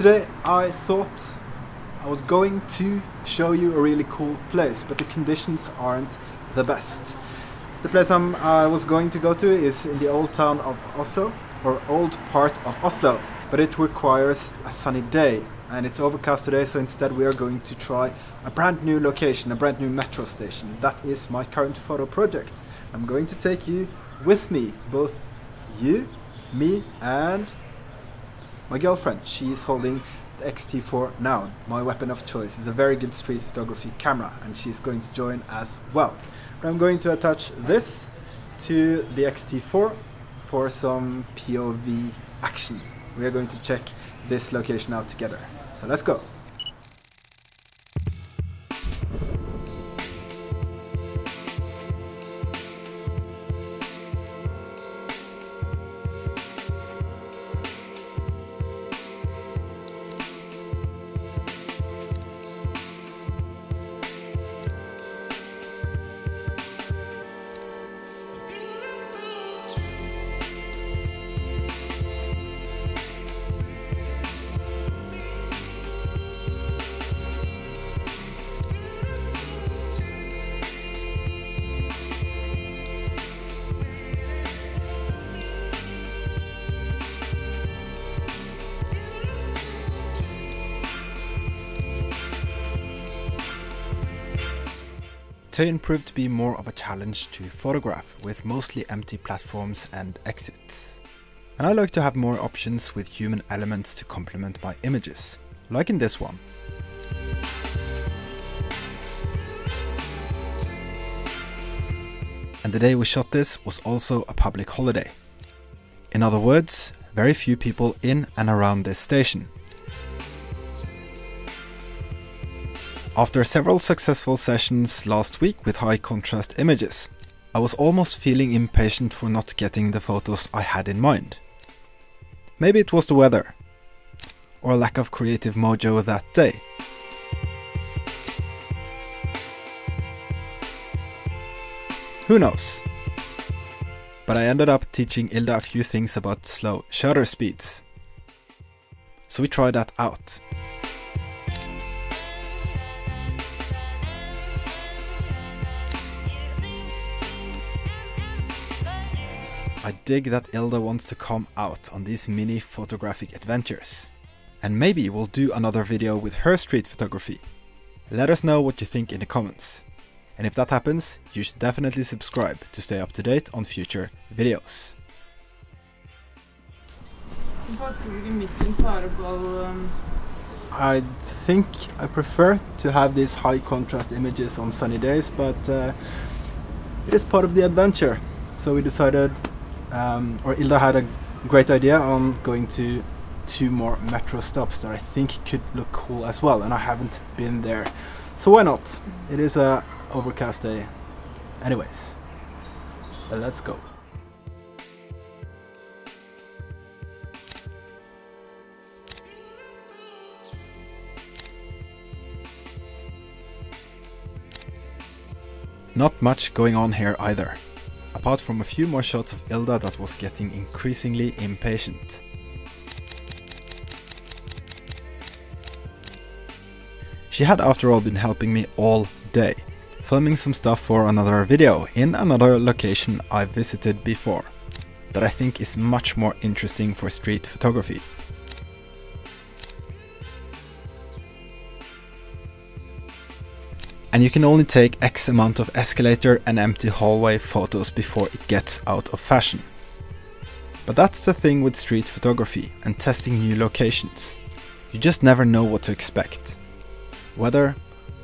Today I thought I was going to show you a really cool place, but the conditions aren't the best. The place I'm, I was going to go to is in the old town of Oslo, or old part of Oslo, but it requires a sunny day and it's overcast today so instead we are going to try a brand new location, a brand new metro station. That is my current photo project. I'm going to take you with me, both you, me and my girlfriend. She is holding the X-T4 now, my weapon of choice. is a very good street photography camera and she's going to join as well. But I'm going to attach this to the X-T4 for some POV action. We are going to check this location out together. So let's go. Tøyen proved to be more of a challenge to photograph, with mostly empty platforms and exits. And I like to have more options with human elements to complement my images, like in this one. And the day we shot this was also a public holiday. In other words, very few people in and around this station, After several successful sessions last week with high contrast images, I was almost feeling impatient for not getting the photos I had in mind. Maybe it was the weather, or lack of creative mojo that day. Who knows? But I ended up teaching Ilda a few things about slow shutter speeds. So we tried that out. I dig that Ilda wants to come out on these mini photographic adventures. And maybe we'll do another video with her street photography. Let us know what you think in the comments. And if that happens, you should definitely subscribe to stay up to date on future videos. I think I prefer to have these high contrast images on sunny days, but uh, it is part of the adventure. So we decided um, or Ilda had a great idea on going to two more metro stops that I think could look cool as well, and I haven't been there, so why not? It is a overcast day, anyways. Let's go. Not much going on here either apart from a few more shots of Ilda that was getting increasingly impatient. She had after all been helping me all day, filming some stuff for another video in another location I've visited before, that I think is much more interesting for street photography. And you can only take X amount of escalator and empty hallway photos before it gets out of fashion. But that's the thing with street photography and testing new locations. You just never know what to expect. Weather,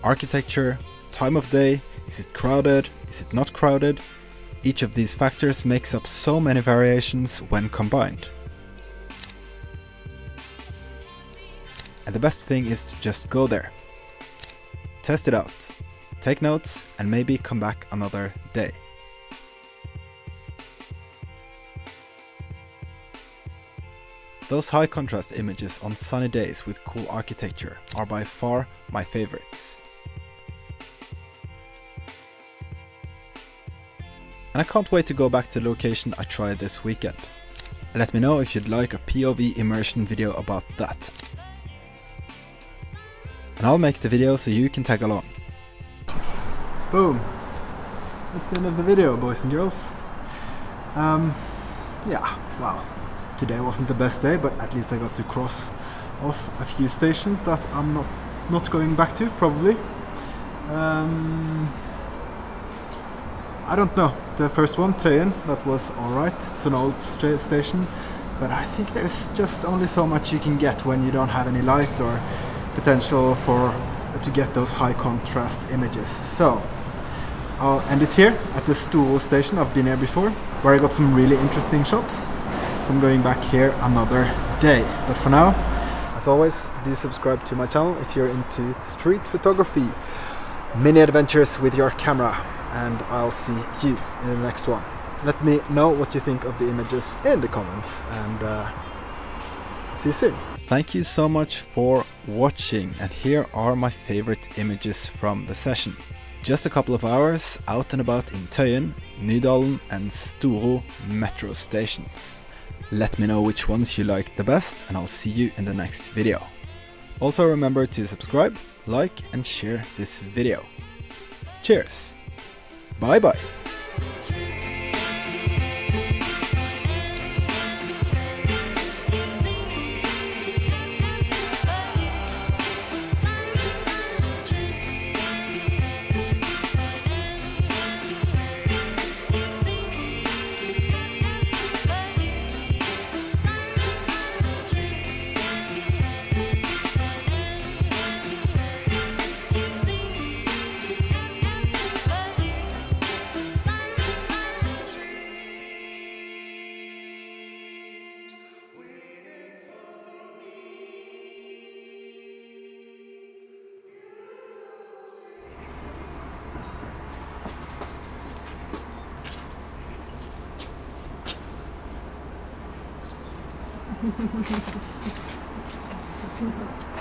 architecture, time of day, is it crowded, is it not crowded? Each of these factors makes up so many variations when combined. And the best thing is to just go there, test it out, take notes, and maybe come back another day. Those high contrast images on sunny days with cool architecture are by far my favorites. And I can't wait to go back to the location I tried this weekend. Let me know if you'd like a POV immersion video about that. and I'll make the video so you can tag along. Boom. That's the end of the video, boys and girls. Um, yeah, well, today wasn't the best day, but at least I got to cross off a few stations that I'm not not going back to, probably. Um, I don't know. The first one, Tøyen, that was alright. It's an old sta station, but I think there's just only so much you can get when you don't have any light or potential for to get those high contrast images. So I'll end it here at the Storo station. I've been here before, where I got some really interesting shots. So I'm going back here another day. But for now, as always, do subscribe to my channel if you're into street photography, mini adventures with your camera, and I'll see you in the next one. Let me know what you think of the images in the comments, and uh, see you soon. Thank you so much for watching and here are my favorite images from the session. Just a couple of hours out and about in Tøyen, Nydalen and Storo metro stations. Let me know which ones you liked the best and I'll see you in the next video. Also remember to subscribe, like and share this video. Cheers! Bye bye! Thank you.